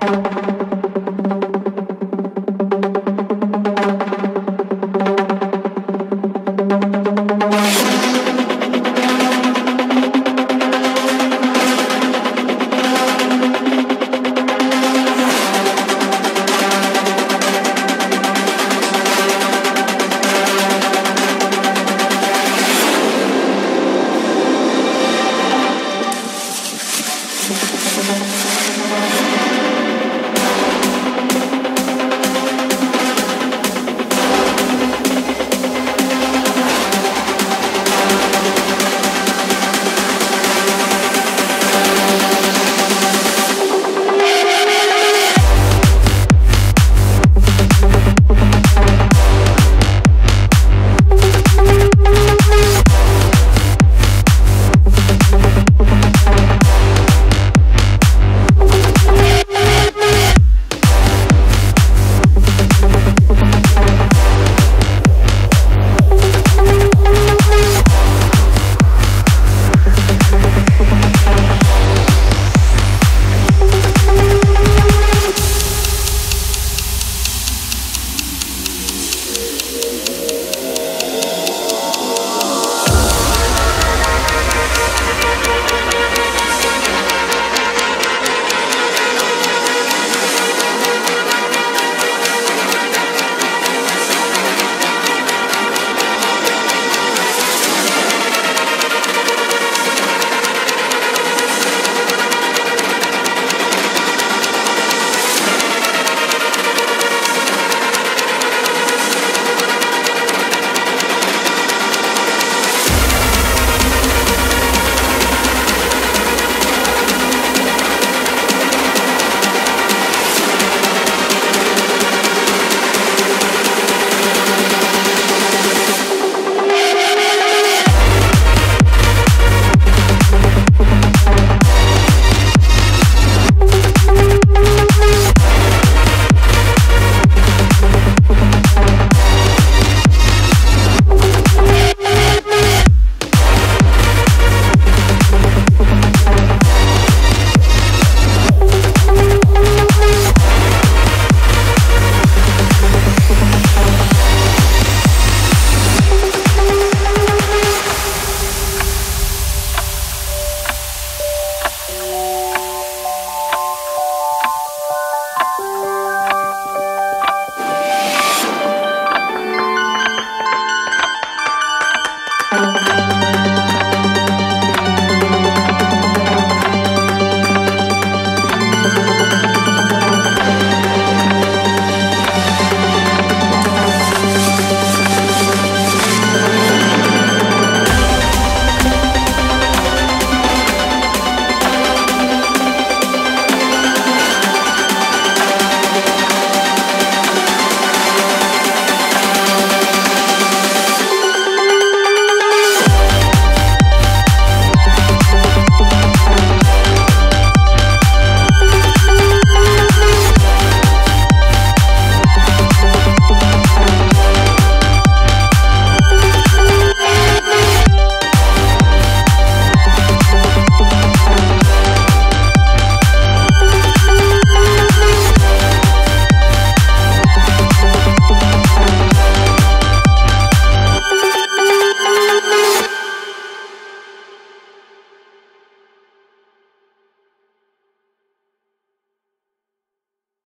Thank Bye.